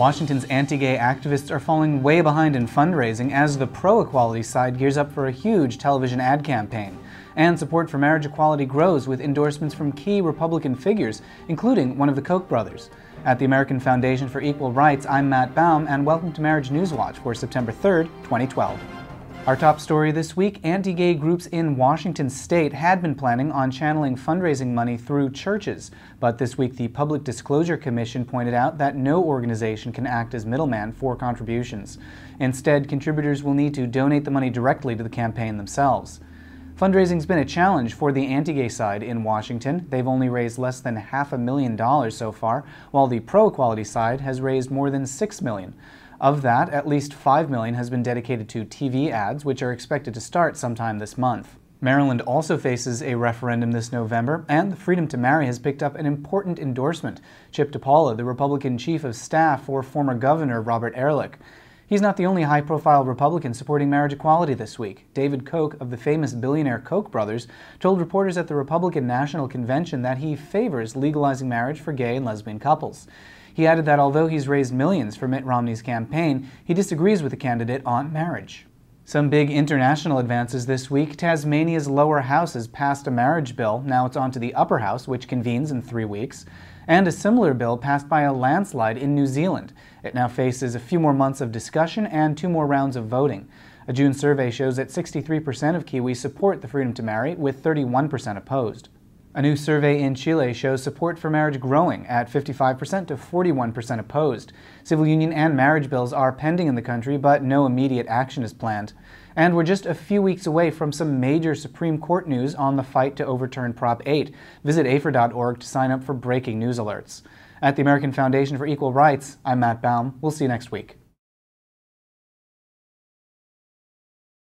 Washington's anti gay activists are falling way behind in fundraising as the pro equality side gears up for a huge television ad campaign. And support for marriage equality grows with endorsements from key Republican figures, including one of the Koch brothers. At the American Foundation for Equal Rights, I'm Matt Baum, and welcome to Marriage News Watch for September 3rd, 2012. Our top story this week anti gay groups in Washington state had been planning on channeling fundraising money through churches. But this week, the Public Disclosure Commission pointed out that no organization can act as middleman for contributions. Instead, contributors will need to donate the money directly to the campaign themselves. Fundraising's been a challenge for the anti gay side in Washington. They've only raised less than half a million dollars so far, while the pro equality side has raised more than six million. Of that, at least 5 million has been dedicated to TV ads, which are expected to start sometime this month. Maryland also faces a referendum this November, and the Freedom to Marry has picked up an important endorsement. Chip DiPaula, the Republican chief of staff for former Governor Robert Ehrlich. He's not the only high profile Republican supporting marriage equality this week. David Koch of the famous billionaire Koch brothers told reporters at the Republican National Convention that he favors legalizing marriage for gay and lesbian couples. He added that although he's raised millions for Mitt Romney's campaign, he disagrees with the candidate on marriage. Some big international advances this week. Tasmania's lower house has passed a marriage bill. Now it's on to the upper house, which convenes in three weeks. And a similar bill passed by a landslide in New Zealand. It now faces a few more months of discussion and two more rounds of voting. A June survey shows that 63% of Kiwis support the freedom to marry, with 31% opposed. A new survey in Chile shows support for marriage growing at 55% to 41% opposed. Civil union and marriage bills are pending in the country, but no immediate action is planned. And we're just a few weeks away from some major Supreme Court news on the fight to overturn Prop 8. Visit AFER.org to sign up for breaking news alerts. At the American Foundation for Equal Rights, I'm Matt Baum. We'll see you next week.